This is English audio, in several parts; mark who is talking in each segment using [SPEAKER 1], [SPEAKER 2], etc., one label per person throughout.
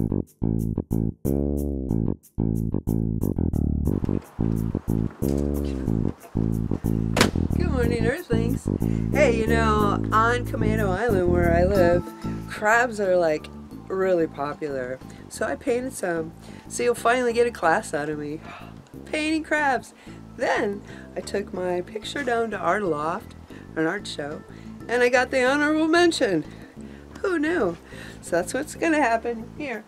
[SPEAKER 1] Good morning, Earthlings. Hey, you know, on Camano Island where I live, crabs are like really popular. So I painted some. So you'll finally get a class out of me. Painting crabs. Then I took my picture down to Art Aloft, an art show, and I got the honorable mention. Who knew? So that's what's gonna happen here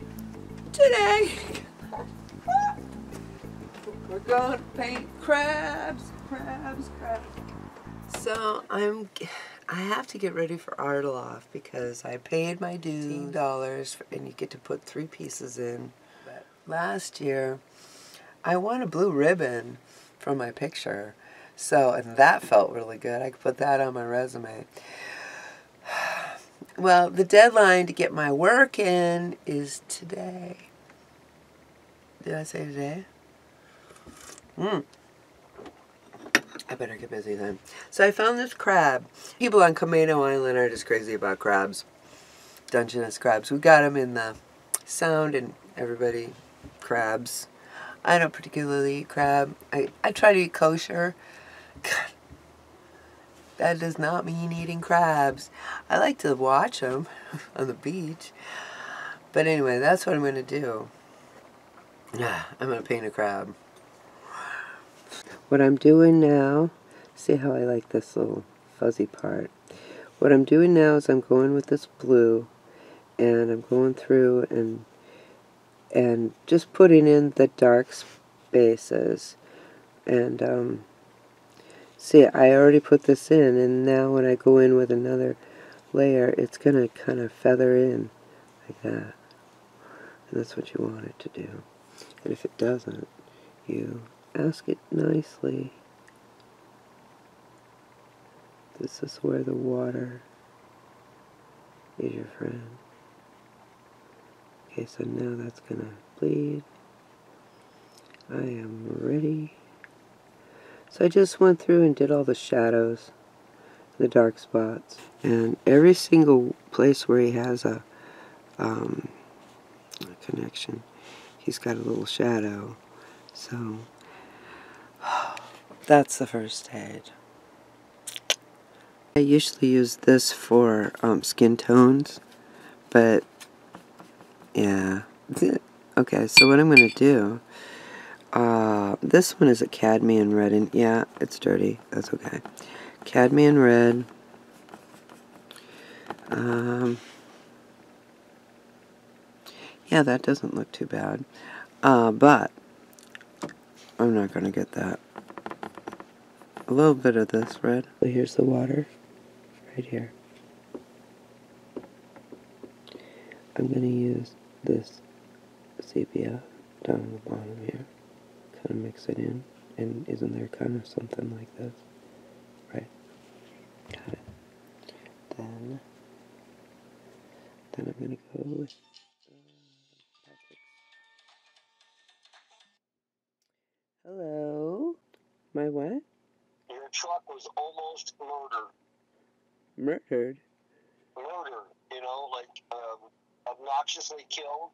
[SPEAKER 1] today. We're going to paint crabs, crabs, crabs. So I'm, I have to get ready for Art because I paid my dues, dollars, and you get to put three pieces in. But last year, I won a blue ribbon from my picture. So, and that felt really good. I could put that on my resume. Well, the deadline to get my work in is today. Did I say today? Hmm. I better get busy then. So I found this crab. People on Camano Island are just crazy about crabs. Dungeness crabs. We got them in the sound and everybody crabs. I don't particularly eat crab. I, I try to eat kosher. God, that does not mean eating crabs. I like to watch them on the beach. But anyway, that's what I'm going to do. I'm going to paint a crab. What I'm doing now, see how I like this little fuzzy part. What I'm doing now is I'm going with this blue and I'm going through and and just putting in the dark spaces and um, see I already put this in and now when I go in with another layer it's gonna kind of feather in like that and that's what you want it to do and if it doesn't you ask it nicely. This is where the water is your friend. Okay, so now that's gonna bleed. I am ready. So I just went through and did all the shadows, the dark spots, and every single place where he has a, um, a connection, he's got a little shadow. So that's the first stage. I usually use this for um, skin tones, but yeah. Okay, so what I'm going to do, uh, this one is a cadmium red, and yeah, it's dirty, that's okay. Cadmium red, um, yeah, that doesn't look too bad, uh, but I'm not going to get that. A little bit of this red. Here's the water, right here. I'm going to use this sepia down the bottom here. Kind of mix it in. And isn't there kind of something like this? Right. Got it. Then, then I'm going to go with Hello? My what?
[SPEAKER 2] Your truck was almost murdered.
[SPEAKER 1] Murdered?
[SPEAKER 2] Murdered, you know, like um, obnoxiously killed.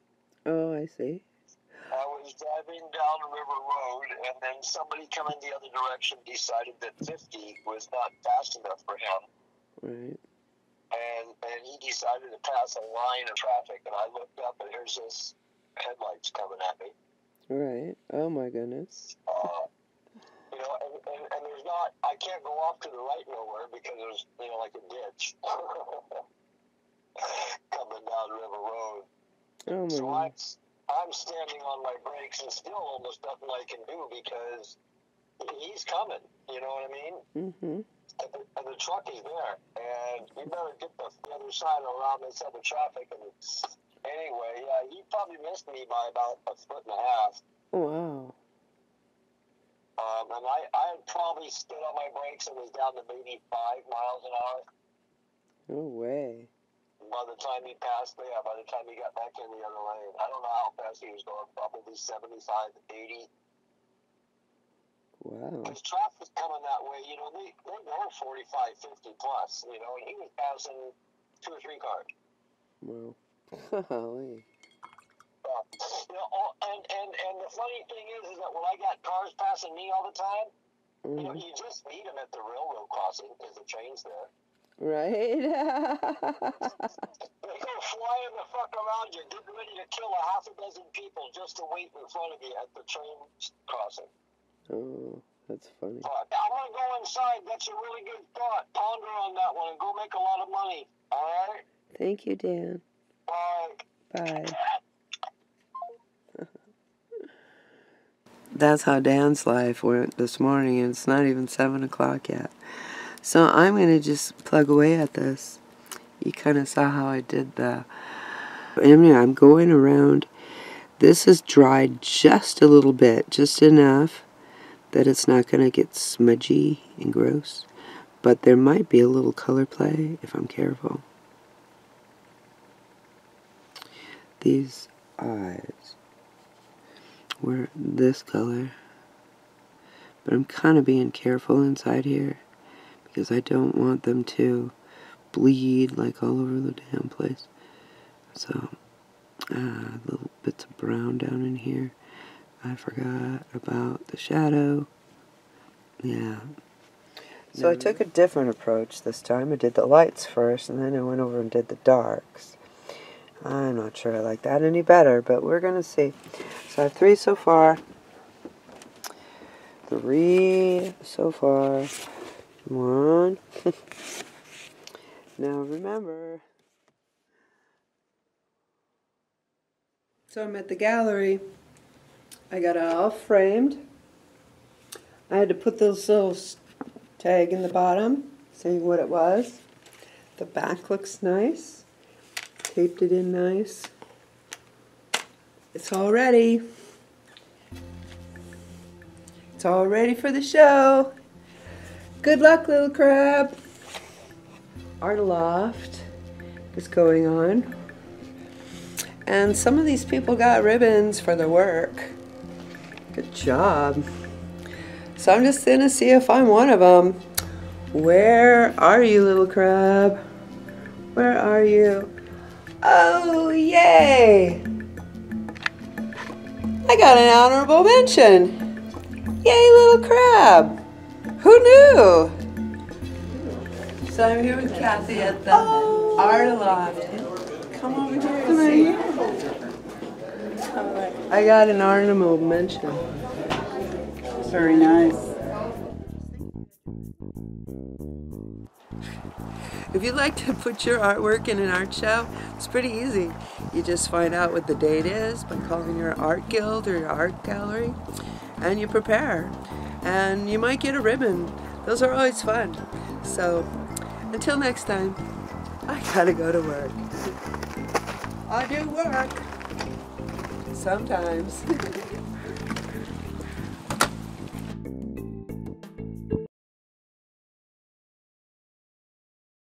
[SPEAKER 1] Oh, I see.
[SPEAKER 2] I was driving down River Road, and then somebody coming the other direction decided that 50 was not fast enough for him.
[SPEAKER 1] Right.
[SPEAKER 2] And, and he decided to pass a line of traffic, and I looked up, and here's his headlights coming at me.
[SPEAKER 1] Right. Oh my goodness.
[SPEAKER 2] Uh, you know, and, and, and there's not, I can't go off to the right nowhere because there's, you know, like a ditch coming down River Road.
[SPEAKER 1] Oh my
[SPEAKER 2] So
[SPEAKER 1] god.
[SPEAKER 2] I'm, I'm standing on my brakes and still almost nothing I can do because he's coming. You know what I mean?
[SPEAKER 1] Mm-hmm.
[SPEAKER 2] And the, and the truck is there, and you better get the, the other side around this other traffic. And anyway, yeah, he probably missed me by about a foot and a half.
[SPEAKER 1] Wow.
[SPEAKER 2] Um, and I, I had probably stood on my brakes and was down to maybe five miles an hour.
[SPEAKER 1] No way.
[SPEAKER 2] By the time he passed, yeah, by the time he got back in the other lane, I don't know how fast he was going, probably 75, 80.
[SPEAKER 1] Wow.
[SPEAKER 2] Because traffic's coming that way, you know, they, they go 45, 50 plus, you know, and he was passing two or three cars.
[SPEAKER 1] Wow. Golly.
[SPEAKER 2] and and, and the funny thing is, is that when I got cars passing me all the time, you know,
[SPEAKER 1] Mhm.
[SPEAKER 2] you just meet them at the railroad crossing because the train's there.
[SPEAKER 1] Right?
[SPEAKER 2] They go flying the fuck around you, getting ready to kill a half a dozen people just to wait in front of you at the train crossing.
[SPEAKER 1] oh, that's funny.
[SPEAKER 2] Fuck. I'm gonna go inside. That's a really good thought. Ponder on that one and go make a lot of money. All right.
[SPEAKER 1] Thank you, Dan.
[SPEAKER 2] Bye.
[SPEAKER 1] Bye. That's how Dan's life went this morning, and it's not even 7 o'clock yet. So I'm going to just plug away at this. You kind of saw how I did the. Anyway, I'm going around. This is dried just a little bit, just enough that it's not going to get smudgy and gross. But there might be a little color play if I'm careful. These eyes were this color. But I'm kind of being careful inside here because I don't want them to bleed like all over the damn place. So, ah, little bits of brown down in here. I forgot about the shadow. Yeah. So I took a different approach this time. I did the lights first, and then I went over and did the darks. I'm not sure I like that any better, but we're going to see. So I have three so far. Three so far. One. now remember. So I'm at the gallery. I got it all framed. I had to put this little tag in the bottom saying what it was. The back looks nice. Taped it in nice. It's all ready. It's all ready for the show. Good luck, little crab. Art Aloft is going on. And some of these people got ribbons for their work. Good job. So I'm just gonna see if I'm one of them. Where are you, little crab? Where are you? Oh, yay! I got an honorable mention. Yay, little crab. Who knew? So I'm here with Kathy at the oh. Art Aloft. Come over here and see. I got an honorable mention.
[SPEAKER 3] Very nice.
[SPEAKER 1] If you'd like to put your artwork in an art show, it's pretty easy. You just find out what the date is by calling your art guild or your art gallery, and you prepare. And you might get a ribbon. Those are always fun. So, until next time, I gotta go to work. I do work. Sometimes.